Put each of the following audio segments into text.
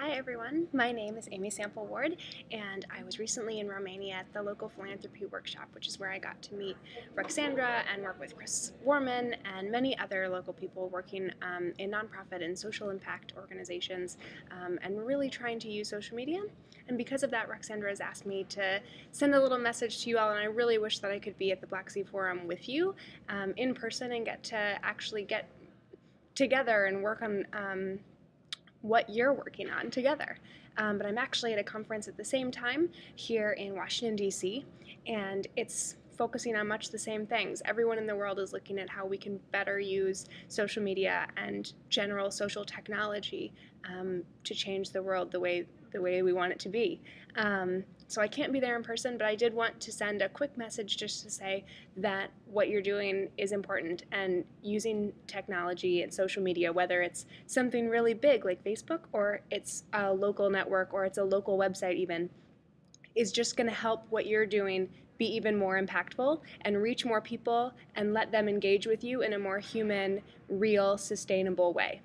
Hi everyone, my name is Amy Sample Ward and I was recently in Romania at the local philanthropy workshop which is where I got to meet Ruxandra and work with Chris Worman and many other local people working um, in nonprofit and social impact organizations um, and really trying to use social media. And because of that Ruxandra has asked me to send a little message to you all and I really wish that I could be at the Black Sea Forum with you um, in person and get to actually get together and work on um, what you're working on together. Um, but I'm actually at a conference at the same time here in Washington, D.C., and it's focusing on much the same things. Everyone in the world is looking at how we can better use social media and general social technology um, to change the world the way the way we want it to be. Um, so I can't be there in person, but I did want to send a quick message just to say that what you're doing is important and using technology and social media, whether it's something really big like Facebook or it's a local network or it's a local website even, is just going to help what you're doing be even more impactful and reach more people and let them engage with you in a more human, real, sustainable way.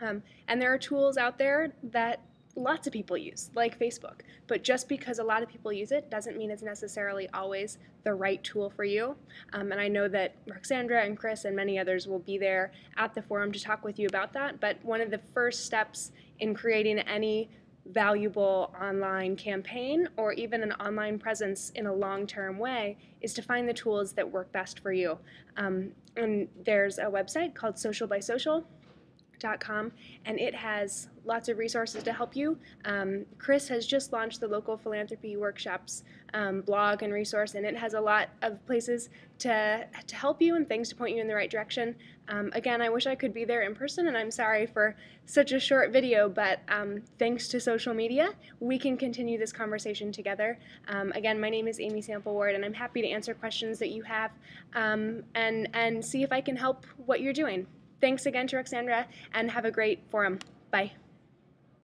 Um, and there are tools out there that lots of people use, like Facebook. But just because a lot of people use it doesn't mean it's necessarily always the right tool for you. Um, and I know that Ruxandra and Chris and many others will be there at the forum to talk with you about that. But one of the first steps in creating any valuable online campaign or even an online presence in a long-term way is to find the tools that work best for you. Um, and there's a website called Social by Social Com, and it has lots of resources to help you. Um, Chris has just launched the local philanthropy workshops um, blog and resource, and it has a lot of places to, to help you and things to point you in the right direction. Um, again, I wish I could be there in person, and I'm sorry for such a short video, but um, thanks to social media, we can continue this conversation together. Um, again, my name is Amy Sample Ward, and I'm happy to answer questions that you have um, and, and see if I can help what you're doing. Thanks again to Ruxandra, and have a great forum. Bye.